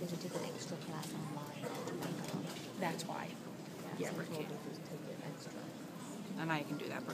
she has to take an extra class online. That's why. Yeah, Yeah, so I Rick told can't. to take it extra. And I can do that for.